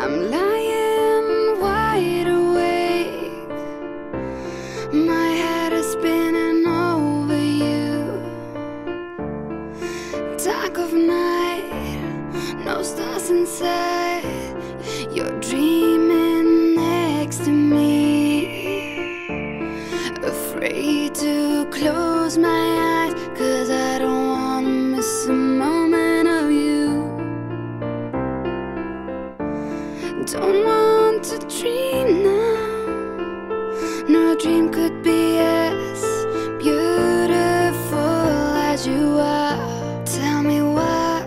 I'm lying wide awake. My head is spinning over you. Dark of night, no stars inside. You're dreaming next to me. Afraid to close my eyes. Want to dream now. No dream could be as beautiful as you are. Tell me what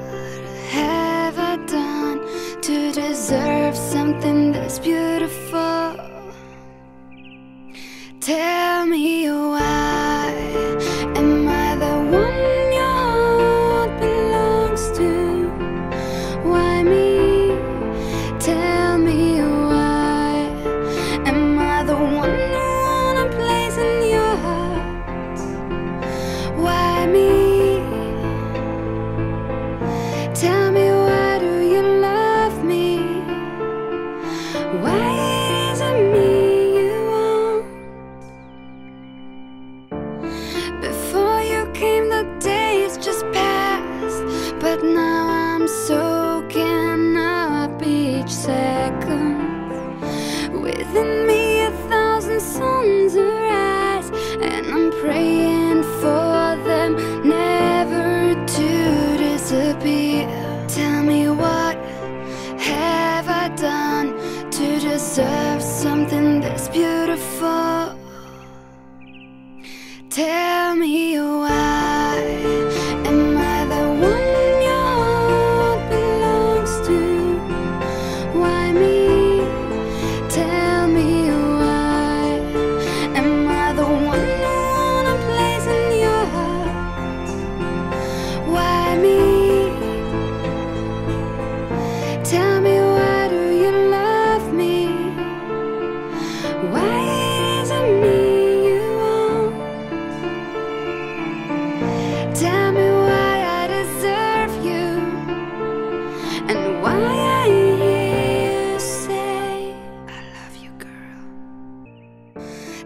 have I done To deserve something this beautiful? Tell me soaking up each second. Within me, a thousand suns arise. And I'm praying for them never to disappear. Tell me what have I done to deserve something this beautiful? Tell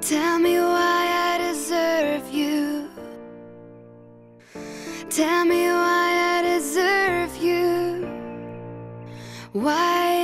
Tell me why I deserve you. Tell me why I deserve you. Why